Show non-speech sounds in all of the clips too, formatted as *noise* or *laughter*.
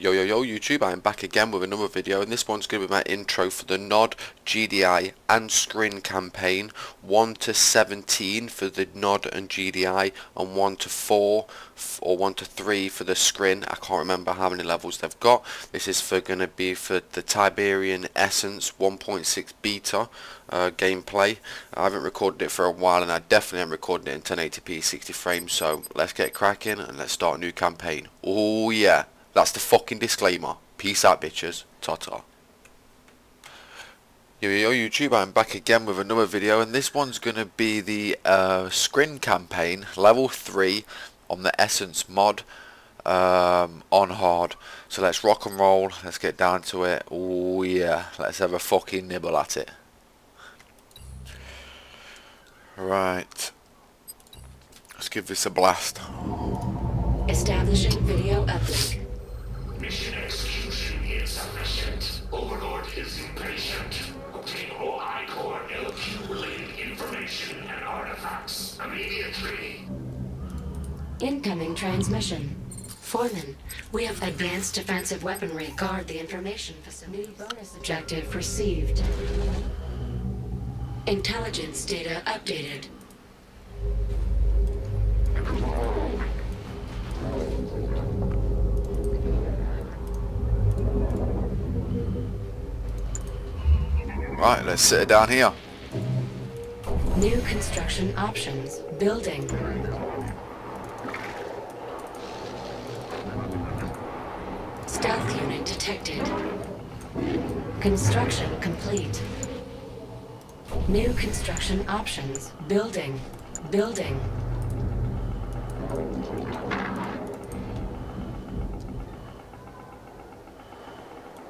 Yo yo yo YouTube, I am back again with another video and this one's going to be my intro for the NOD, GDI and Scrin campaign 1 to 17 for the NOD and GDI and 1 to 4 or 1 to 3 for the Scrin. I can't remember how many levels they've got. This is for going to be for the Tiberium Essence 1.6 beta uh, gameplay. I haven't recorded it for a while and I definitely haven't recorded it in 1080p 60 frames so let's get cracking and let's start a new campaign. Oh yeah. That's the fucking disclaimer. Peace out, bitches. Ta-ta. Yo, yo, YouTube, I'm back again with another video, and this one's going to be the uh, Scrin campaign, level 3, on the Essence mod, um, on hard. So let's rock and roll, let's get down to it. Oh yeah, let's have a fucking nibble at it. Right. Let's give this a blast. Establishing video uplink. Mission execution is efficient. Overlord is impatient. Obtain all I-Core LQ-related information and artifacts immediately. Incoming transmission. Foreman, we have advanced defensive weaponry guard the information facility. Bonus objective received. Intelligence data updated. Right, let's sit it down here. New construction options. Building. Stealth unit detected. Construction complete. New construction options. Building. Building.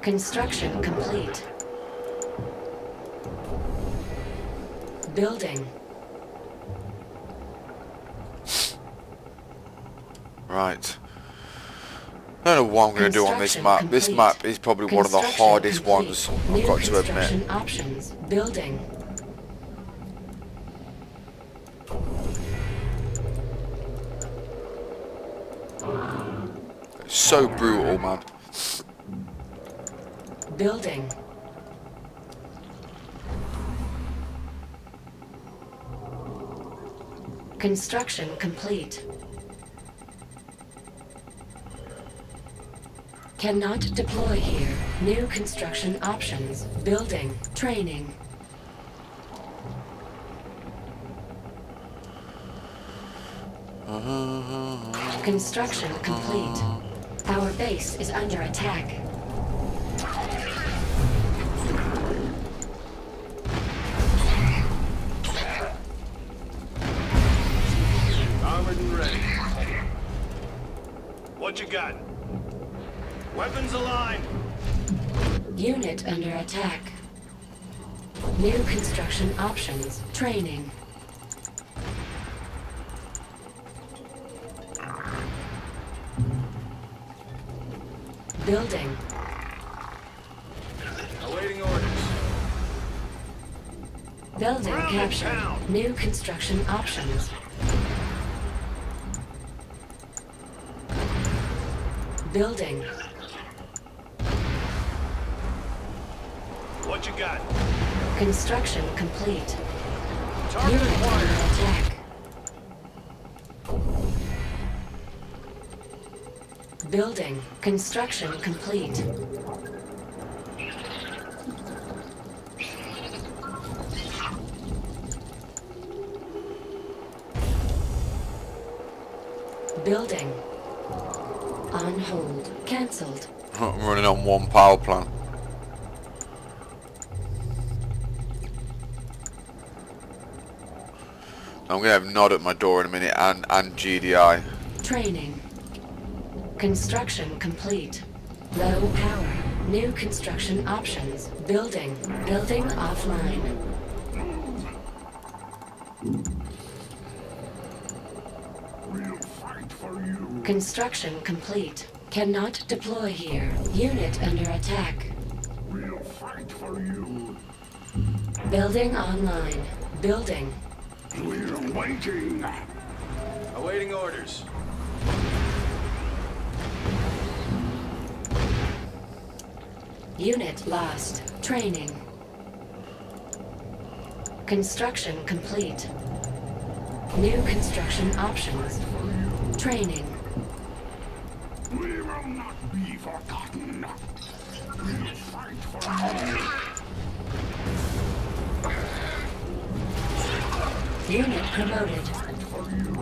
Construction complete. Building. Right. I don't know what I'm going to do on this map. This map is probably one of the hardest complete. ones, I've got to admit. options. Building. It's so brutal, man. Building. Construction complete. Cannot deploy here. New construction options. Building. Training. Construction complete. Our base is under attack. Under attack. New construction options. Training. Building. Awaiting orders. Building Ground and captured. New construction options. Building. What got? Construction complete. Target Unit under acquired. attack. Building. Construction complete. Building. On hold. Cancelled. I'm running on one power plant. I'm to have Nod at my door in a minute and, and GDI. Training. Construction complete. Low power. New construction options. Building. Building offline. We'll. Construction complete. Cannot deploy here. Unit under attack. We'll. Building online. Building. We're waiting. Awaiting orders. Unit lost. Training. Construction complete. New construction options. Training. We will not be forgotten. We'll fight for you. Promoted. Fight for you.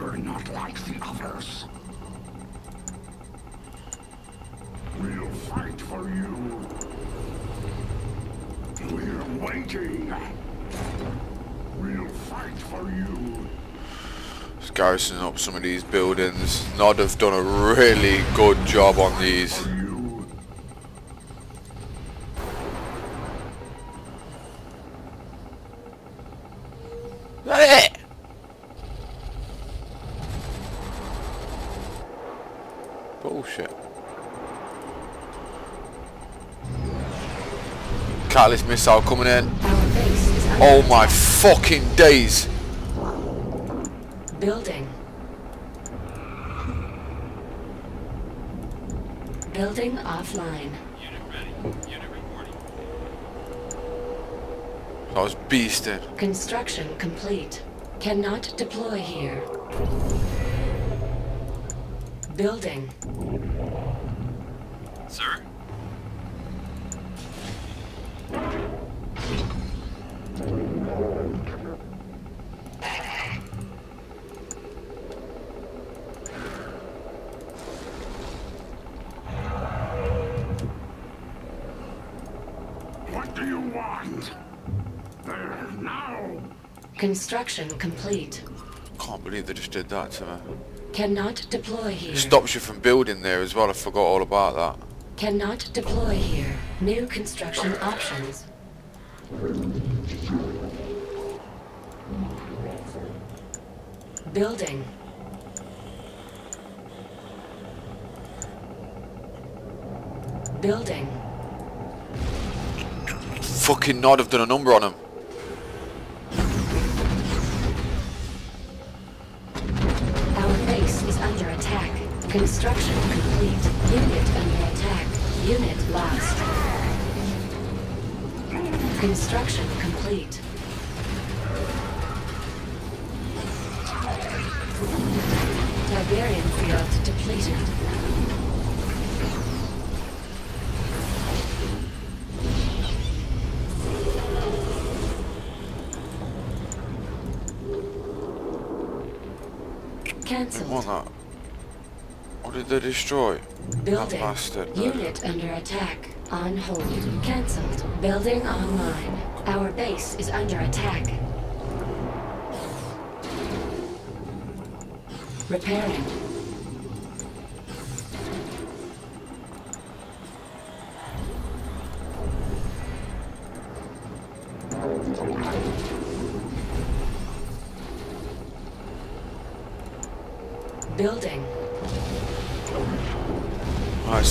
We're not like the others. We'll fight for you. We're waiting. We'll fight for you. Just garrisoning up some of these buildings. Nod have done a really good job on these. Bullshit. Catalyst missile coming in. Our base is under Oh my fucking days! Building. Building offline. I was beasting. Construction complete. Cannot deploy here. Building. Sir? What do you want? There, now. Construction complete. Can't believe they just did that to me. Cannot deploy here. It stops you from building there as well. I forgot all about that. Cannot deploy here. New construction options. Building. Building. Fucking Nod have done a number on him. Construction complete. Unit under attack. Unit lost. Construction complete. Tiberium field depleted. Cancelled. Did they destroy? Building. bastard. Unit under attack. On hold. Cancelled. Building online. Our base is under attack. Repairing. Building.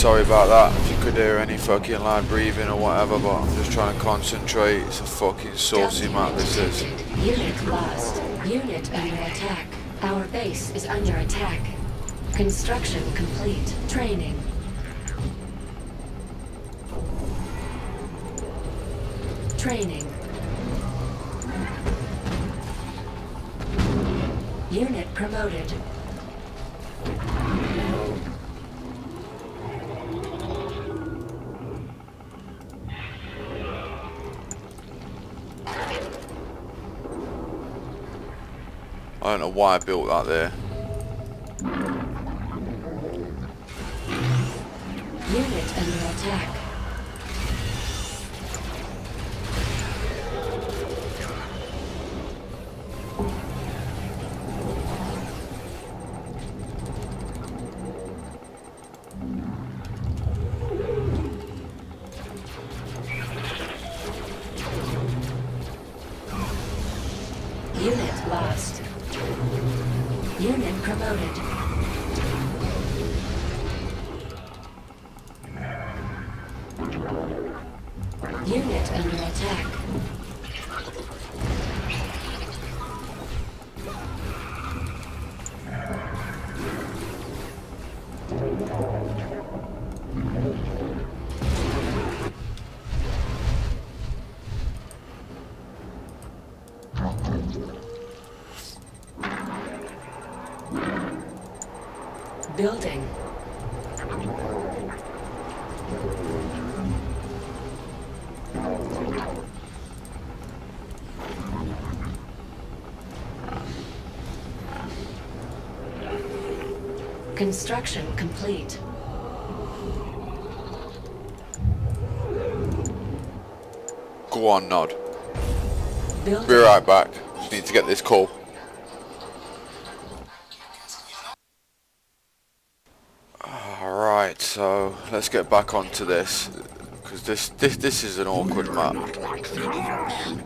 Sorry about that. If you could hear any fucking loud breathing or whatever, but I'm just trying to concentrate. It's a fucking saucy map this is. Unit lost. Unit under attack. Our base is under attack. Construction complete. Training. Training. Know why I built that there. Unit under attack. Construction complete. Go on, Nod. Building. Be right back. Just need to get this call. Alright, so let's get back onto this. Because this, this, this is an awkward map. not like the others.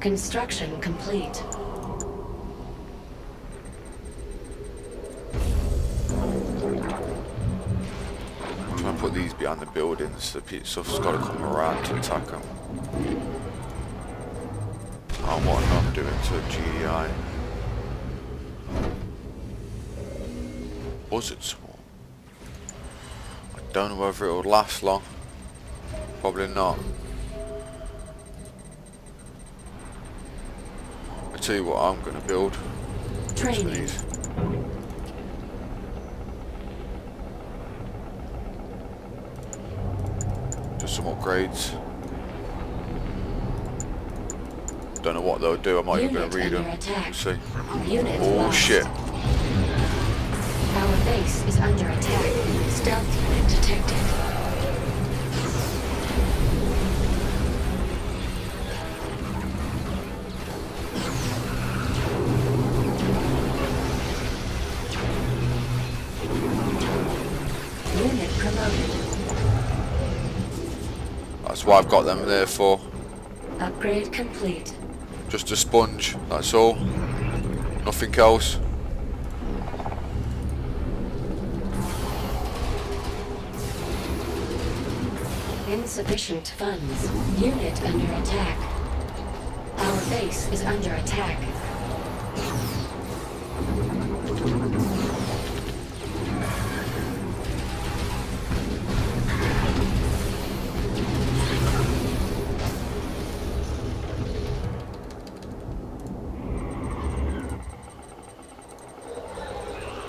Construction complete. Put these behind the buildings. The stuff's got to come around to attack them. Oh, what I'm doing to a GDI. Buzzard swarm. I don't know whether it'll last long. Probably not. I tell you what I'm going to build. Training. Just some upgrades. Don't know what they'll do. I'm not even going Unit to read them. attack. See. Unit Oh lost. shit. Our base is under attack. Stealth unit detected. Why I've got them there for. Upgrade complete. Just a sponge. That's all. Nothing else. Insufficient funds. Unit under attack. Our base is under attack.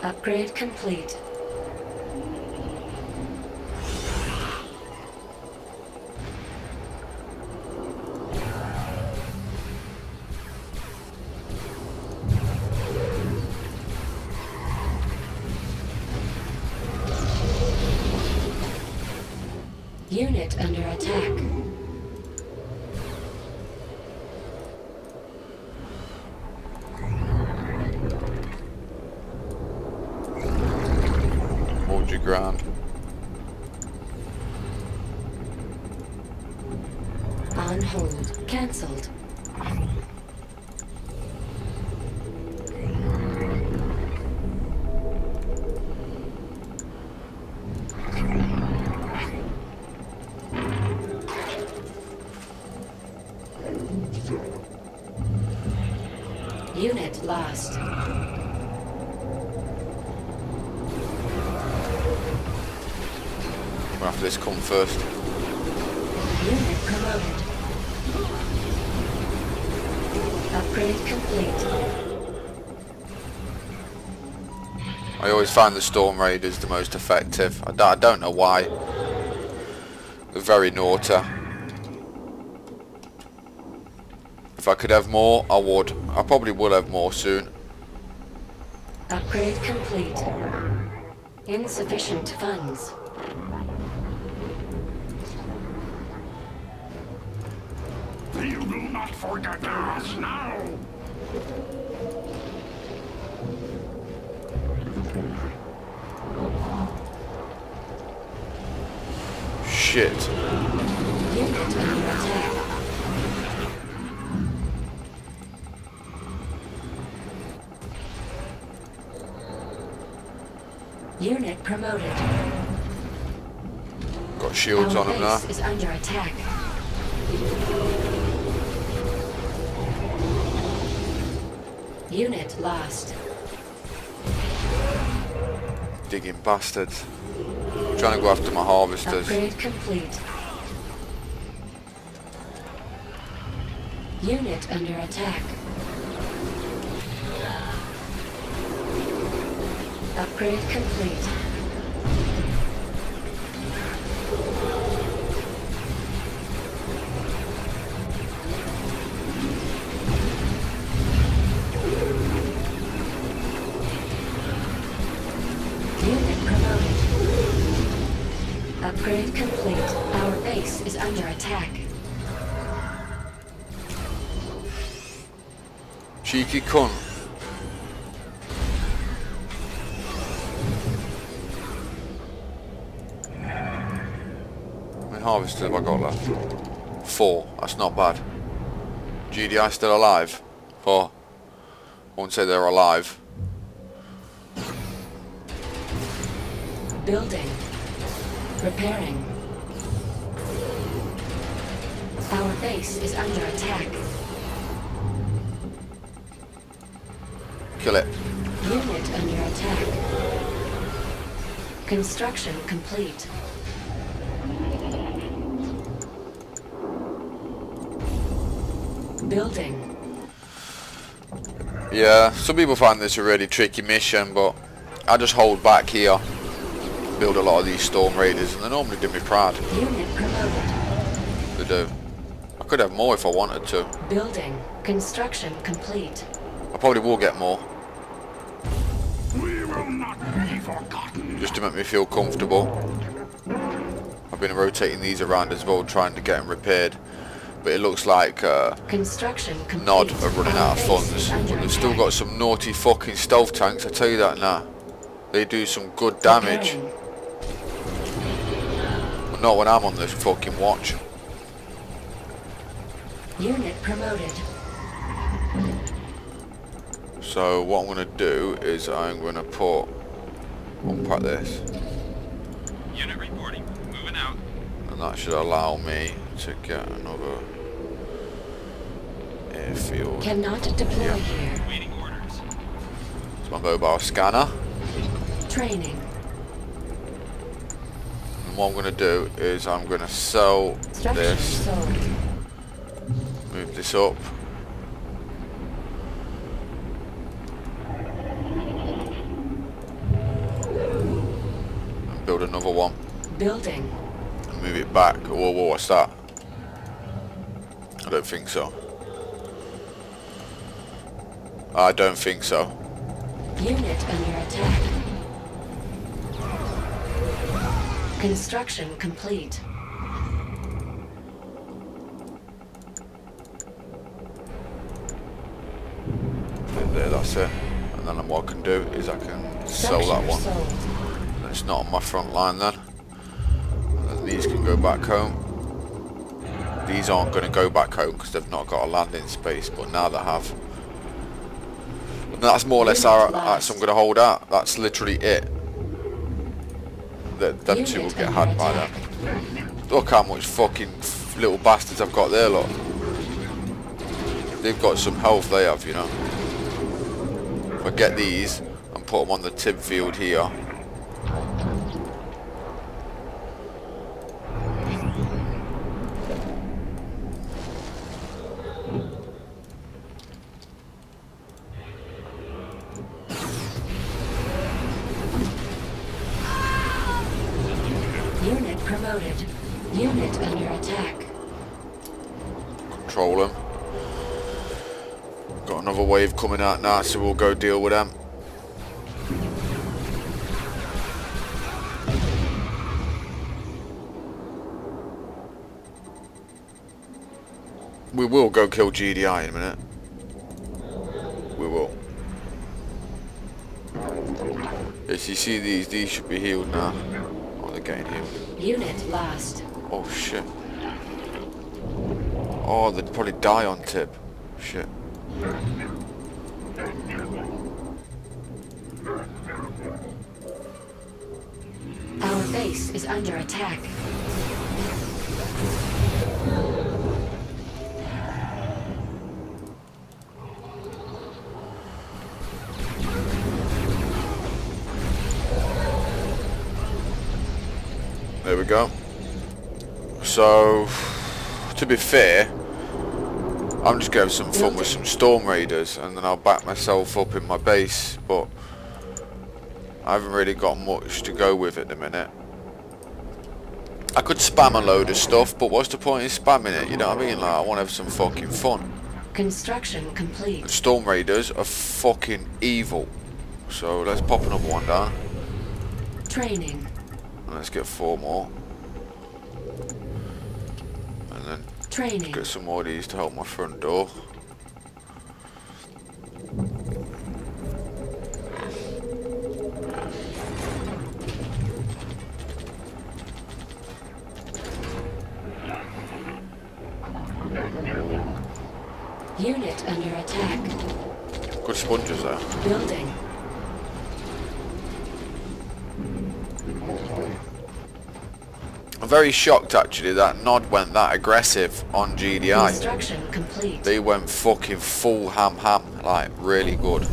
Upgrade complete. First. Unit promoted. Upgrade complete. I always find the Storm Raiders the most effective. I, don't know why. They're very naughty. If I could have more, I would. I probably will have more soon. Upgrade complete. Insufficient funds. You do not forget us now. Shit. Unit under attack. Unit promoted. Got shields Our on them now. is under attack. Unit lost. Digging bastards. I'm trying to go after my harvesters. Upgrade complete. Unit under attack. Upgrade complete. Upgrade complete. Our base is under attack. Cheeky cunt. How many harvesters have I got left? Four. That's not bad. GDI still alive? Four. I won't say they're alive. Building. Repairing. Our base is under attack. Kill it. Unit under attack. Construction complete. Building. Yeah, some people find this a really tricky mission, but I just hold back here. Build a lot of these Storm Raiders, and they normally do me proud. Unit promoted. They do. I could have more if I wanted to. Building. Construction complete. I probably will get more, We will not be forgotten. just to make me feel comfortable. I've been rotating these around as well, trying to get them repaired. But it looks like uh, Construction complete. Nod are running out of funds. is But under they've still got some naughty fucking stealth tanks, I tell you that now. They do some good damage. Repairing. But not when I'm on this fucking watch. Unit promoted. So what I'm going to do is I'm going to put unpack this. Unit reporting. Moving out. And that should allow me to get another airfield. Cannot deploy Yeah. here. Waiting orders. It's my mobile scanner. Training. What I'm going to do is I'm going to sell this, move this up. And build another one. Building. And move it back. Whoa, whoa, what's that? I don't think so. I don't think so. Unit under attack. Construction complete. There, that's it. And then what I can do is I can sell that one. sold. And it's not on my front line then. And these can go back home. These aren't going to go back home because they've not got a landing space, but now they have. And that's more or less our, that's I'm going to hold out. That's literally it. That them two will get had by them. Look how much fucking little bastards I've got there, look. They've got some health they have, you know. If I get these and put them on the tib field here, Unit promoted. Unit under attack. control them. Got another wave coming out now, so we'll go deal with them. We will go kill GDI in a minute. We will. Yes, you see these, these should be healed now. Oh, they're getting healed. Unit lost. Oh shit. Oh, they'd probably die on tip. Shit. Our base is under attack. There we go. So, to be fair, I'm just going to have some fun with some Storm Raiders and then I'll back myself up in my base, but I haven't really got much to go with at the minute. I could spam a load of stuff, but what's the point in spamming it? You know what I mean? Like, I want to have some fucking fun. Construction complete. Storm Raiders are fucking evil. So let's pop another one down. Training. And let's get four more. And then Training. get some more of these to help my front door. Unit under attack. Good sponges there. Building. I'm very shocked actually that Nod went that aggressive on GDI. They went fucking full ham ham, like really good.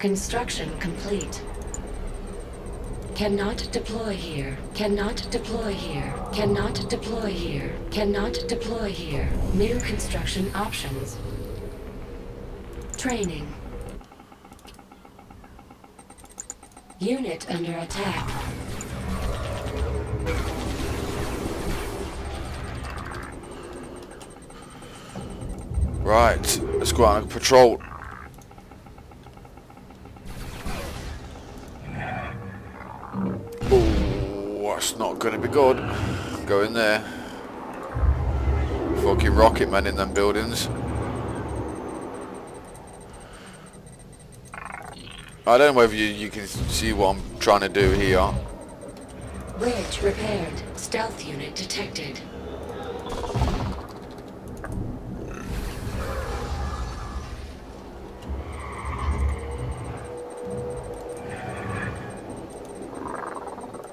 Construction complete. Cannot deploy here. Cannot deploy here. Cannot deploy here. Cannot deploy here. New construction options. Training. Unit under attack. Right, let's go out on a patrol. Man in them buildings. I don't know whether you, you can see what I'm trying to do here. Bridge repaired. Stealth unit detected.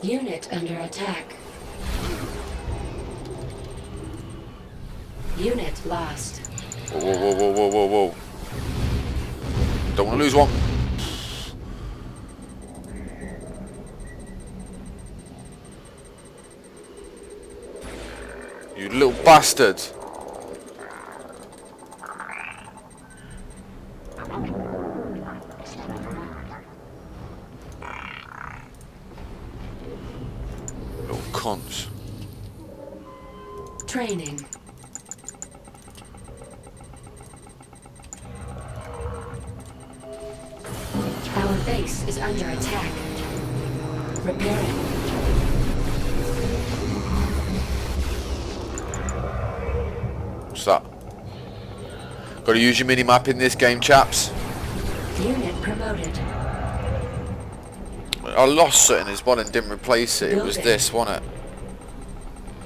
Unit under attack. Unit lost. Whoa, whoa, whoa, whoa, whoa, whoa, whoa. Don't want to lose one. You little bastard. What's that? Got to use your mini map in this game, chaps. Unit promoted. I lost something as well and didn't replace it. It was this, wasn't it?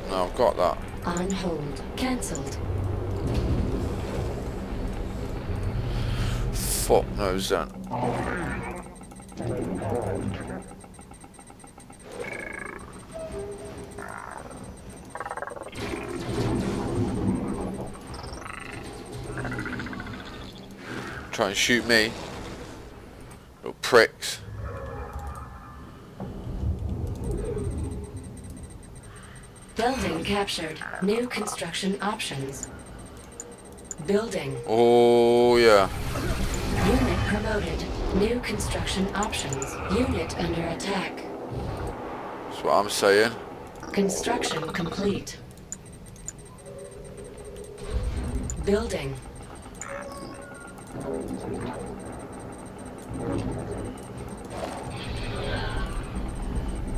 No, I've got that. On hold. Cancelled. Fuck knows then. Try and shoot me. Little pricks. Building captured. New construction options. Building. Oh yeah. Unit promoted. New construction options. Unit under attack. That's what I'm saying. Construction complete. Building.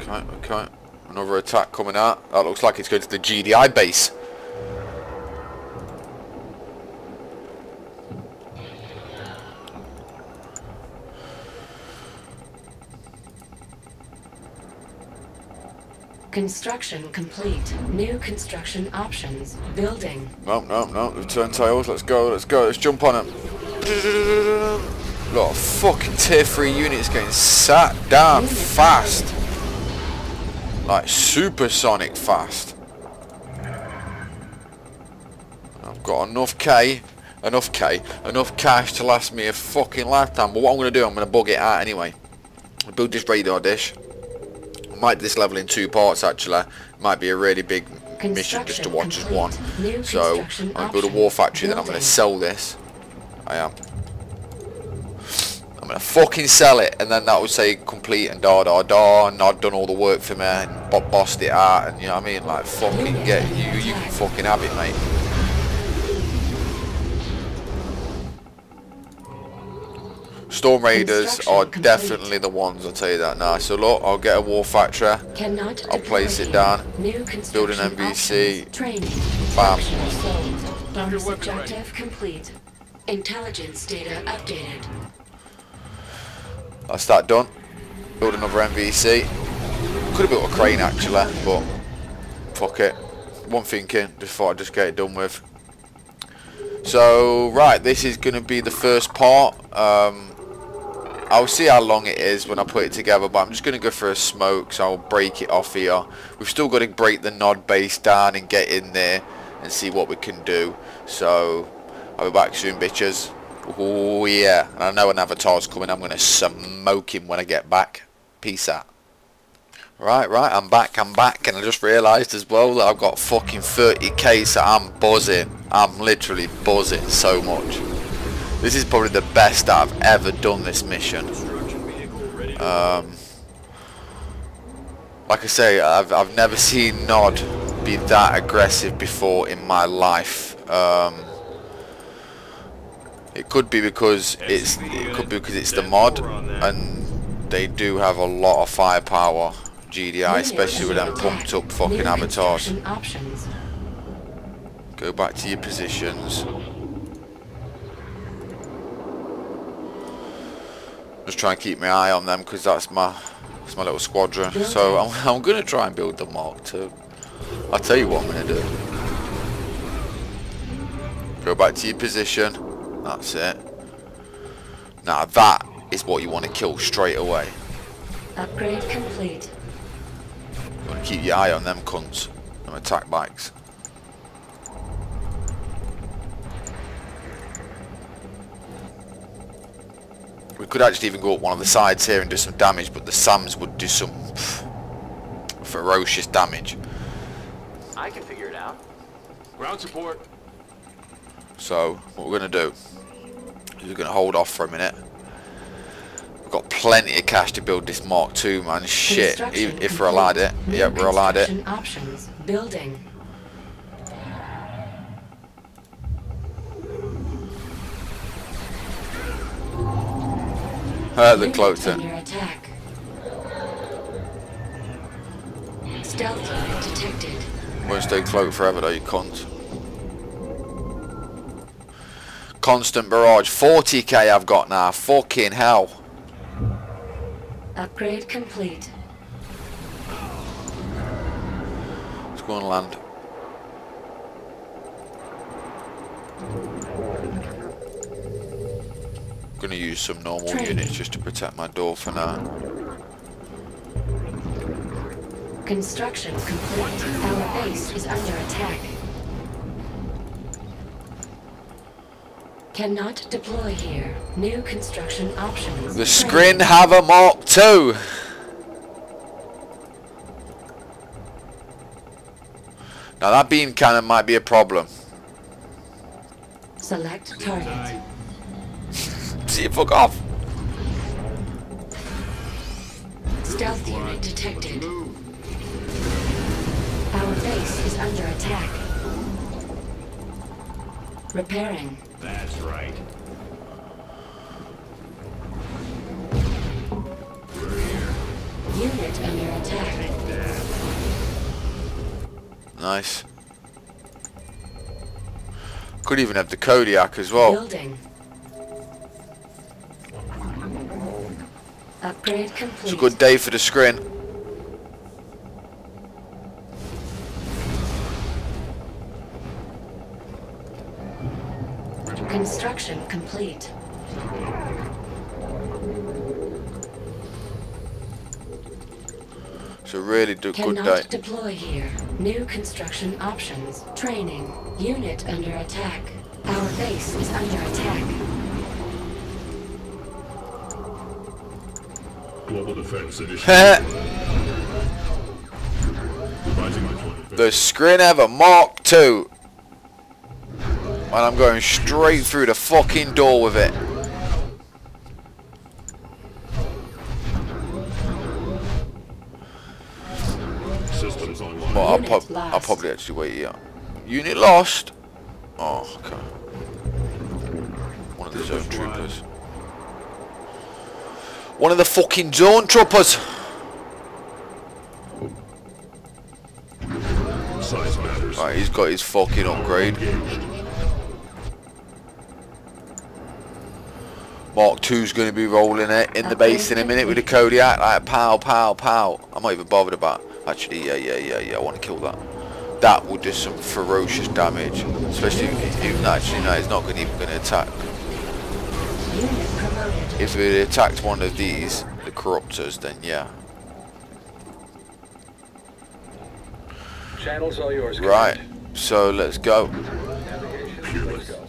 Okay, okay. Another attack coming out. That looks like it's going to the GDI base. Construction complete. New construction options. Building. No, no, no. The turntiles. Let's go. Let's go. Let's jump on them. Lot of fucking tier 3 units getting sat down fast. Like supersonic fast. I've got enough K, enough K, enough cash to last me a fucking lifetime. But what I'm going to do, I'm going to bug it out anyway. Build this radar dish. Might do this level in two parts actually. Might be a really big mission just to watch as one. So I'm going to build a war factory, then I'm going to sell this. I am. I'm gonna fucking sell it, and then that will say complete and da da da, and I've done all the work for me, and bo- bossed it out, and you know what I mean? Like fucking get you, you can fucking have it, mate. Storm Raiders are Construction complete. definitely the ones, I'll tell you that now. So look, I'll get a war factory, Cannot I'll place it down. New Build an construction MVC. Training. Bam. Options sold. Bonus weapon ready. objective complete. Intelligence data updated. That's that done. Build another MVC. Could have built a crane actually, but fuck it. One thinking, just thought I'd just get it done with. So, right, this is going to be the first part. Um, I'll see how long it is when I put it together, but I'm just going to go for a smoke, so I'll break it off here. We've still got to break the nod base down and get in there and see what we can do. So, I'll be back soon, bitches. Oh, yeah. And I know an avatar's coming. I'm going to smoke him when I get back. Peace out. Right, right, I'm back, I'm back, and I just realised as well that I've got fucking 30k, so I'm buzzing. I'm literally buzzing so much. This is probably the best I've ever done this mission. Um, like I say, I've, I've never seen Nod be that aggressive before in my life. Um, it could be because it's it could be because it's the mod, and they do have a lot of firepower. GDI, especially with them pumped up fucking New avatars. Go back to your positions. Just try and keep my eye on them because that's my that's my little squadron. So I'm, I'm going to try and build the Mark II. I'll tell you what I'm going to do. Go back to your position. That's it. Now that is what you want to kill straight away. Upgrade complete. You want to keep your eye on them cunts. Them attack bikes. We could actually even go up one of the sides here and do some damage, but the SAMs would do some pff, ferocious damage. I can figure it out. Ground support. So, what we're going to do is we're going to hold off for a minute. We've got plenty of cash to build this Mark II, man. Shit, even if we're allowed it. complete. Yeah, we're allowed it. Options. Building. Uh, the attack. Stealth detected. Won't stay cloaked forever though, you cunt. Constant barrage. 40k I've got now. Fucking hell. Upgrade complete. Let's go and land. I'm Gonna use some normal Training. units just to protect my door for now. Construction complete. Our base is under attack. Cannot deploy here. New construction options. The Training. Scrin have a Mark II. Now that beam cannon might be a problem. Select target. *laughs* See fuck off. Stealth unit detected. Our base is under attack. Repairing. That's right. Unit under attack. Nice. Could even have the Kodiak as well. Building. Upgrade complete. It's a good day for the Scrin. Construction complete. It's a really do- good Cannot day. deploy here. New construction options. Training. Unit under attack. Our base is under attack. Global Defense Initiative. *laughs* the Rising to 20. Scrin ever Mark II. And I'm going straight through the fucking door with it. Systems online. Well, I'll, Unit prob- I'll probably actually wait here. Unit lost. Oh, okay. One of the zone troopers. One of the fucking zone troopers. Right, he's got his fucking upgrade. Mark II's going to be rolling it in the base in a minute with a Kodiak, like pow, pow, pow. I'm not even bothered about. Actually, yeah, yeah, yeah, yeah. I want to kill that. That will do some ferocious damage, especially if, if actually no, it's not going even going to attack. If it attacked one of these, the corruptors, then yeah. Channels all yours. Right. So let's go. Navigation. Let's go.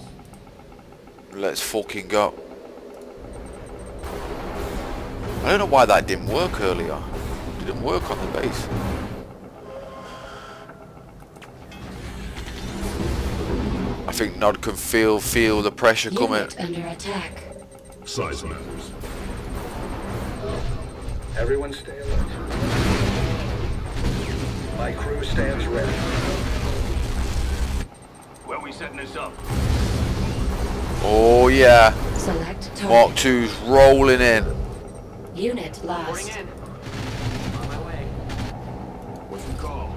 Let's fucking go. I don't know why that didn't work earlier. didn't work on the base. I think Nod can feel feel the pressure coming. Under attack. Size matters. Everyone stay alert. My crew stands ready. Where are we setting this up? Oh yeah. Select target. Mark 2's rolling in. Unit Reporting lost. in. On my way. What's the call?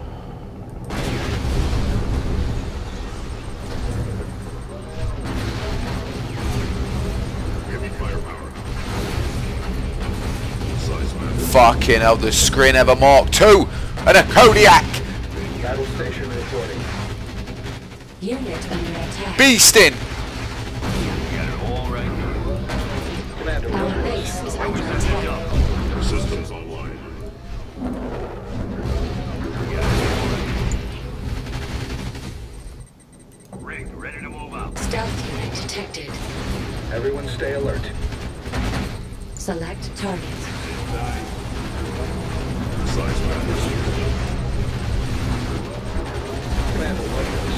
Heavy firepower. Fucking hell, the Scrin ever Mark 2 and a Kodiak. Battle station reporting. Unit under attack. Beasting. Stealth unit detected. Everyone stay alert. Select target. Size matters. Commander, orders.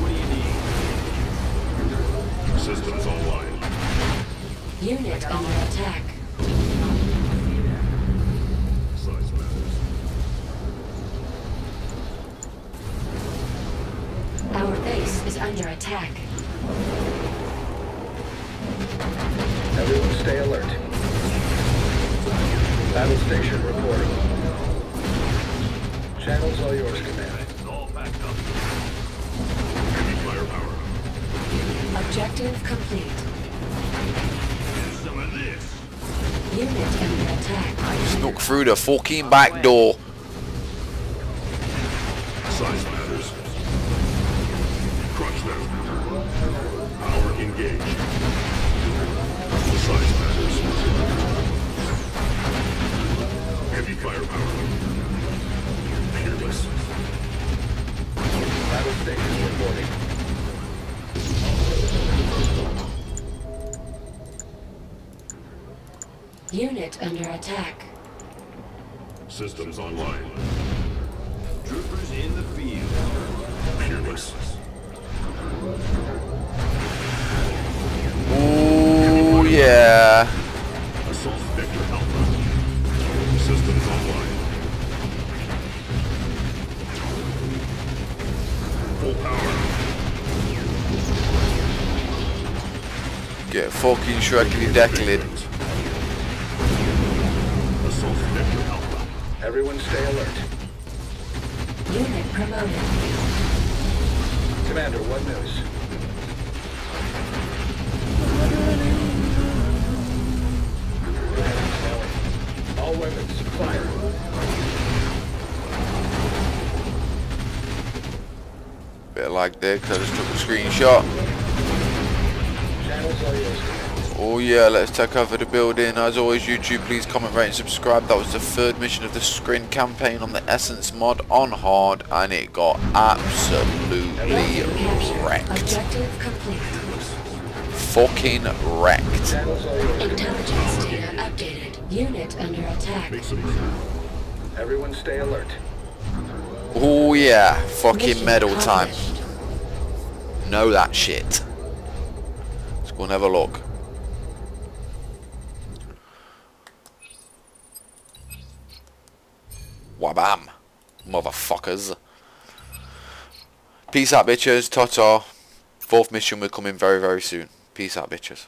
What do you need? Systems online. Unit under attack. Under attack. Everyone stay alert. Battle station reporting. Channels all yours, Commander. It's all packed up. Heavy firepower. Objective complete. Here's some of this. Unit under attack. Snuck through the fucking back door. target under attack. Systems online. Troopers in the field. Peerless. Ooh, yeah. Assault Vector Alpha. Systems online. Full power. Get fucking shrekly deckled. Stay alert. Unit promoted. Commander, what news? All weapons, fire. Bit like that, because I just took a screenshot. Channels all yours, Commander. Oh yeah, let's take over the building. As always, YouTube, please comment, rate and subscribe. That was the third mission of the Scrin campaign on the Essence mod on hard and it got absolutely Capture. wrecked. Fucking wrecked. Channels all. Intelligence data updated. Unit under attack. Make some sound. Everyone stay alert. Oh yeah, fucking Mission medal time. accomplished. Know that shit. Let's go and have a look. Wabam. Motherfuckers. Peace out, bitches. Ta-ta. Fourth mission will come in very, very soon. Peace out, bitches.